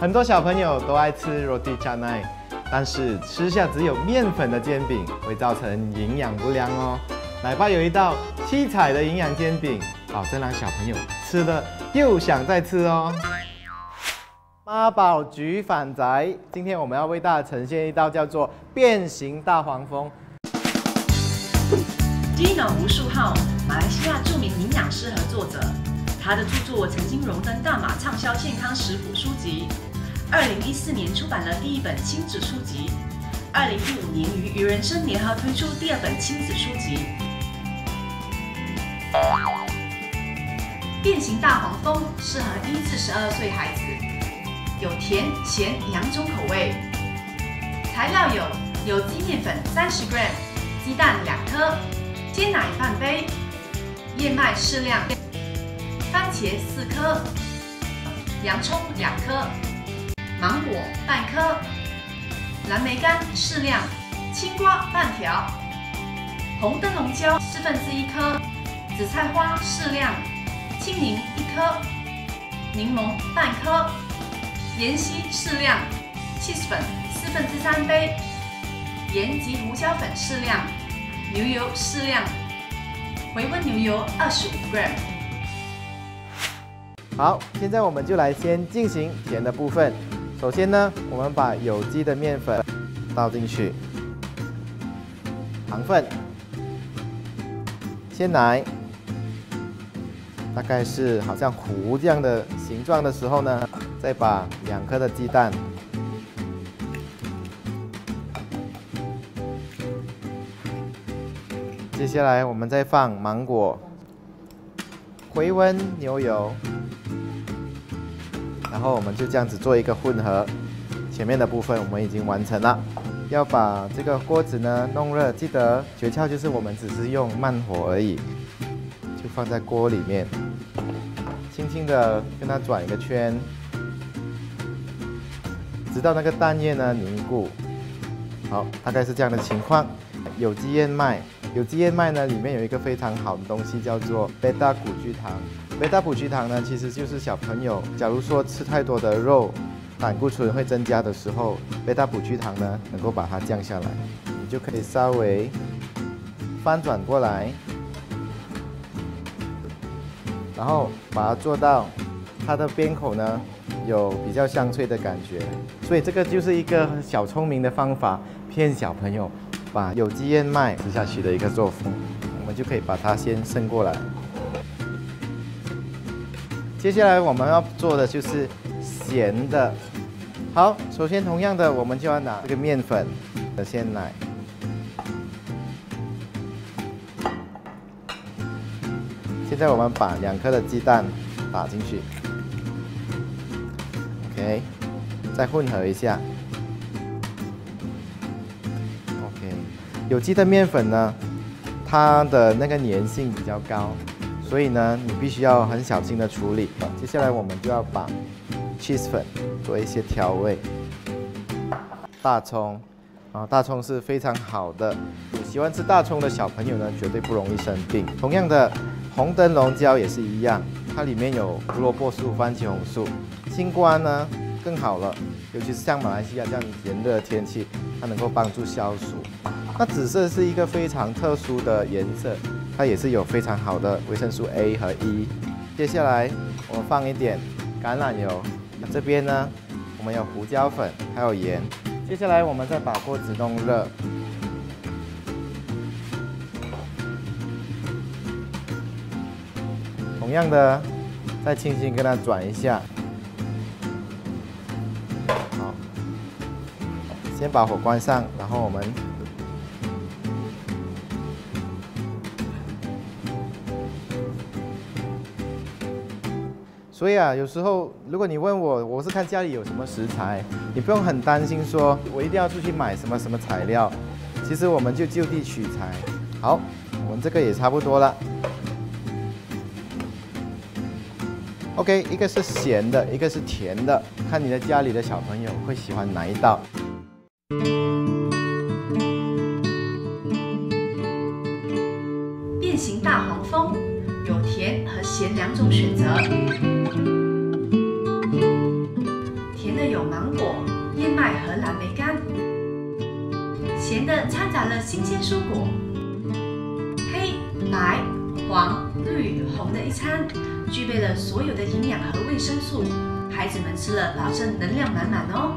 很多小朋友都爱吃 roti canai，但是吃下只有面粉的煎饼会造成营养不良哦。奶爸有一道七彩的营养煎饼，保证让小朋友吃了又想再吃哦。妈宝焗反宅，今天我们要为大家呈现一道叫做变形大黄蜂。Dino 吴树浩，马来西亚著名营养师和作者，他的著作曾经荣登大马畅销健康食谱书籍。二零一四年出版了第一本亲子书籍，二零一五年与愚人生联合推出第二本亲子书籍。变形大黄蜂适合一至十二岁孩子，有甜咸两种口味。材料有有机面粉三十 g 鸡蛋两颗，鲜奶半杯，燕麦适量，番茄四颗，洋葱两颗，芒果半颗，蓝莓干适量，青瓜半条，红灯笼椒四分之一颗，紫菜花适量，青柠一颗，柠檬半颗，盐稀适量，cheese 粉四分之三杯，盐及胡椒粉适量，牛油适量，回温牛油二十五 gram。好，现在我们就来先进行甜的部分。首先呢，我们把有机的面粉倒进去，糖分、鲜奶，大概是好像糊这样的形状的时候呢，再把两颗的鸡蛋，接下来我们再放芒果，回温牛油。然后我们就这样子做一个混合，前面的部分我们已经完成了。要把这个锅子呢弄热，记得诀窍就是我们只是用慢火而已，就放在锅里面，轻轻的跟它转一个圈，直到那个蛋液呢凝固。好，大概是这样的情况。有机燕麦，有机燕麦呢里面有一个非常好的东西叫做贝塔谷聚糖。贝塔葡聚糖呢，其实就是小朋友，假如说吃太多的肉，胆固醇会增加的时候，贝塔葡聚糖呢能够把它降下来。你就可以稍微翻转过来，然后把它做到它的边口呢有比较香脆的感觉。所以这个就是一个小聪明的方法，骗小朋友把有机燕麦吃下去的一个作风。我们就可以把它先伸过来。接下来我们要做的就是咸的。好，首先同样的，我们就要拿这个面粉的鲜奶，现在我们把两颗的鸡蛋打进去，OK，再混合一下，OK。有机的面粉呢，它的那个粘性比较高。所以呢，你必须要很小心的处理。接下来我们就要把 cheese 粉做一些调味，大葱，啊，大葱是非常好的，喜欢吃大葱的小朋友呢，绝对不容易生病。同样的，红灯笼椒也是一样，它里面有胡萝卜素、番茄红素，青瓜呢更好了，尤其是像马来西亚这样炎热的天气，它能够帮助消暑。那紫色是一个非常特殊的颜色。它也是有非常好的维生素 A 和 E。接下来我们放一点橄榄油，那这边呢我们有胡椒粉，还有盐。接下来我们再把锅子弄热，同样的再轻轻跟它转一下。好，先把火关上，然后我们。所以啊，有时候如果你问我，我是看家里有什么食材，你不用很担心说，我一定要出去买什么什么材料。其实我们就就地取材。好，我们这个也差不多了。OK，一个是咸的，一个是甜的，看你的家里的小朋友会喜欢哪一道。变形大黄蜂有甜和咸两种选择。甜的有芒果、燕麦和蓝莓干，咸的掺杂了新鲜蔬果。黑、白、黄、绿、红的一餐，具备了所有的营养和维生素，孩子们吃了保证能量满满哦。